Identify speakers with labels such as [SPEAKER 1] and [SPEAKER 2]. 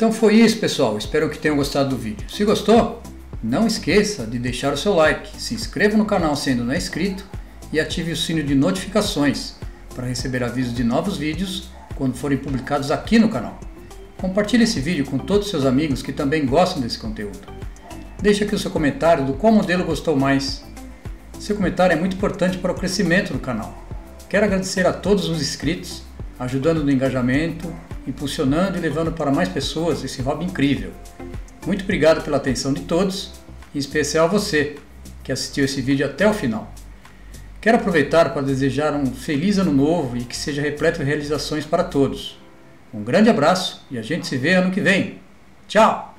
[SPEAKER 1] Então foi isso, pessoal. Espero que tenham gostado do vídeo. Se gostou, não esqueça de deixar o seu like, se inscreva no canal se ainda não é inscrito e ative o sino de notificações para receber avisos de novos vídeos quando forem publicados aqui no canal. Compartilhe esse vídeo com todos os seus amigos que também gostam desse conteúdo. Deixe aqui o seu comentário do qual modelo gostou mais. Seu comentário é muito importante para o crescimento do canal. Quero agradecer a todos os inscritos, ajudando no engajamento, impulsionando e levando para mais pessoas esse hobby incrível. Muito obrigado pela atenção de todos, em especial você que assistiu esse vídeo até o final. Quero aproveitar para desejar um feliz ano novo e que seja repleto de realizações para todos. Um grande abraço e a gente se vê ano que vem. Tchau!